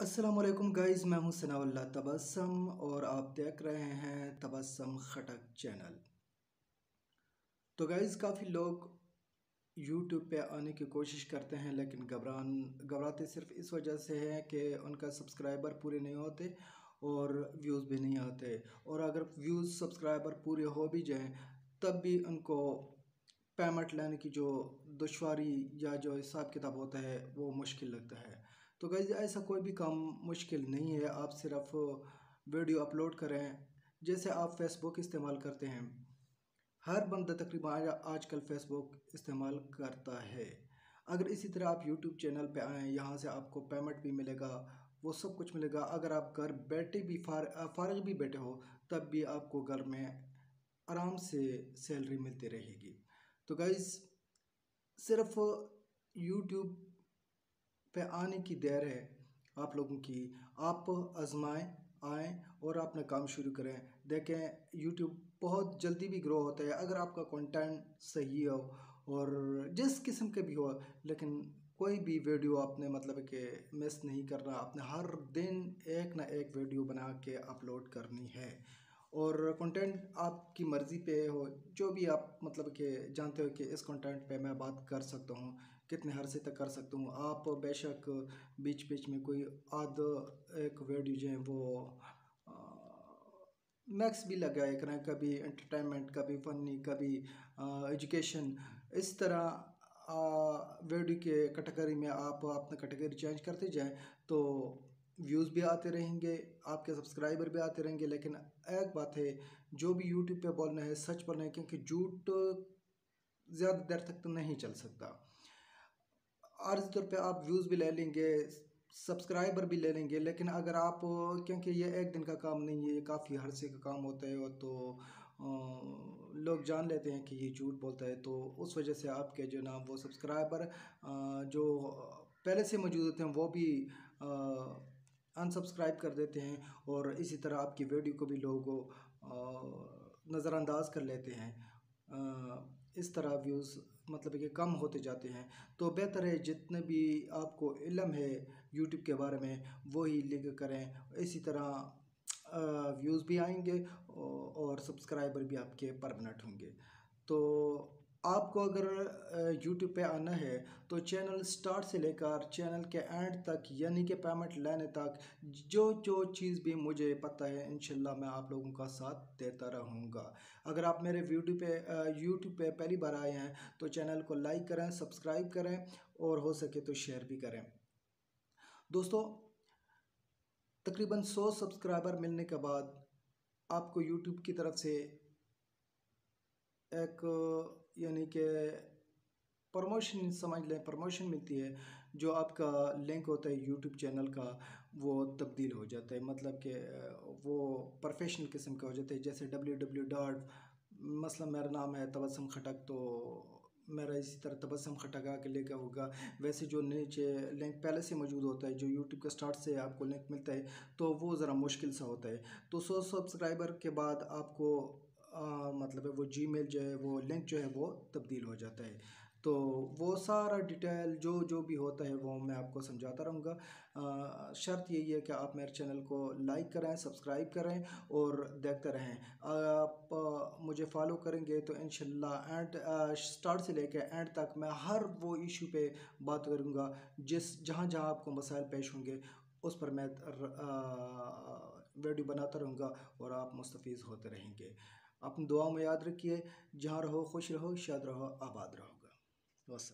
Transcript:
Aslam guys मैं हूँ सनाउल्ला तबस्सम और आप देख रहे हैं तबस्सम खटक चैनल। तो गाइज़ काफ़ी लोग यूट्यूब पे आने की कोशिश करते हैं, लेकिन घबरान, घबराते सिर्फ़ इस वजह से है कि उनका सब्सक्राइबर पूरे नहीं होते और व्यूज़ भी नहीं आते। और अगर व्यूज़ सब्सक्राइबर पूरे हो भी जाएँ, तब भी उनको पेमेंट लेने की जो दुशारी या जो हिसाब किताब होता है, वो मुश्किल लगता है। तो गई ऐसा कोई भी काम मुश्किल नहीं है। आप सिर्फ़ वीडियो अपलोड करें, जैसे आप फेसबुक इस्तेमाल करते हैं। हर बंदा तकरीबन आजकल फेसबुक इस्तेमाल करता है। अगर इसी तरह आप यूट्यूब चैनल पे आएँ, यहाँ से आपको पेमेंट भी मिलेगा, वो सब कुछ मिलेगा। अगर आप घर बैठे भी, फार, फारग भी बैठे हो, तब भी आपको घर में आराम से सैलरी मिलती रहेगी। तो गाइज़ सिर्फ़ यूट्यूब पे आने की देर है आप लोगों की। आप आजमाएँ, आएँ और अपना काम शुरू करें। देखें यूट्यूब बहुत जल्दी भी ग्रो होता है। अगर आपका कंटेंट सही हो और जिस किस्म के भी हो, लेकिन कोई भी वीडियो आपने मतलब कि मिस नहीं करना। आपने हर दिन एक ना एक वीडियो बना के अपलोड करनी है। और कंटेंट आपकी मर्ज़ी पे हो, जो भी आप मतलब कि जानते हो कि इस कंटेंट पे मैं बात कर सकता हूँ, कितने हरसे तक कर सकता हूँ, आप बेशक बीच बीच में कोई आध एक वीडियो जो है वो मैक्स भी लगाए करें, कभी एंटरटेनमेंट कभी फ़नी कभी एजुकेशन इस तरह वीडियो के कैटेगरी में आप अपना कैटेगरी चेंज करते जाएँ तो व्यूज़ भी आते रहेंगे, आपके सब्सक्राइबर भी आते रहेंगे, लेकिन एक बात है, जो भी यूट्यूब पे बोलना है, सच बोलना है, क्योंकि झूठ ज़्यादा देर तक तो नहीं चल सकता। आर्ज तौर पे आप व्यूज़ भी ले लेंगे, सब्सक्राइबर भी ले लेंगे, लेकिन अगर आप, क्योंकि ये एक दिन का काम नहीं है, ये काफ़ी हरसे का काम होता है तो लोग जान लेते हैं कि ये झूठ बोलता है तो उस वजह से आपके जो ना वो सब्सक्राइबर जो पहले से मौजूद होते हैं, वो भी अनसब्सक्राइब कर देते हैं और इसी तरह आपकी वीडियो को भी लोग नज़रअंदाज कर लेते हैं। इस तरह व्यूज़ मतलब कि कम होते जाते हैं। तो बेहतर है जितने भी आपको इलम है यूट्यूब के बारे में, वही लिख करें। इसी तरह व्यूज़ भी आएँगे और सब्सक्राइबर भी आपके परमानेंट होंगे। तो आपको अगर यूट्यूब पे आना है तो चैनल स्टार्ट से लेकर चैनल के एंड तक, यानी कि पेमेंट लेने तक, जो जो चीज़ भी मुझे पता है इन मैं आप लोगों का साथ देता रहूँगा। अगर आप मेरे वीडियो पे यूट्यूब पे पहली बार आए हैं तो चैनल को लाइक करें सब्सक्राइब करें, और हो सके तो शेयर भी करें। दोस्तों, तकरीबन सौ सब्सक्राइबर मिलने के बाद, आपको यूट्यूब की तरफ़ से एक यानी कि प्रमोशन समझ लें प्रमोशन मिलती है, जो आपका लिंक होता है यूट्यूब चैनल का, वो तब्दील हो जाता है। मतलब कि वो प्रोफेशनल किस्म का हो जाता है। जैसे डब्ल्यू डब्ल्यू डॉट मसला मेरा नाम है तबसम खटक तो मेरा इसी तरह तबसम खटका के लेकर होगा। वैसे जो नीचे लिंक पहले से मौजूद होता है, जो यूट्यूब के स्टार्ट से आपको लिंक मिलता है तो वो ज़रा मुश्किल सा होता है। तो सौ सब्सक्राइबर के बाद आपको मतलब है वो जी मेल जो है वो लिंक जो है वो तब्दील हो जाता है। तो वो सारा डिटेल जो जो भी होता है वो मैं आपको समझाता रहूँगा। शर्त यही है कि आप मेरे चैनल को लाइक करें सब्सक्राइब करें और देखते रहें। आप आ, मुझे फॉलो करेंगे तो इन एंड स्टार्ट से लेकर एंड तक मैं हर वो इशू पे बात करूँगा जिस जहाँ जहाँ आपको मसाइल पेश होंगे उस पर मैं वीडियो बनाता रहूँगा और आप मुस्तफ़ होते रहेंगे। अपनी दुआओं में याद रखिए। जहाँ रहो खुश रहो शाद रहो आबाद रहोगा। बस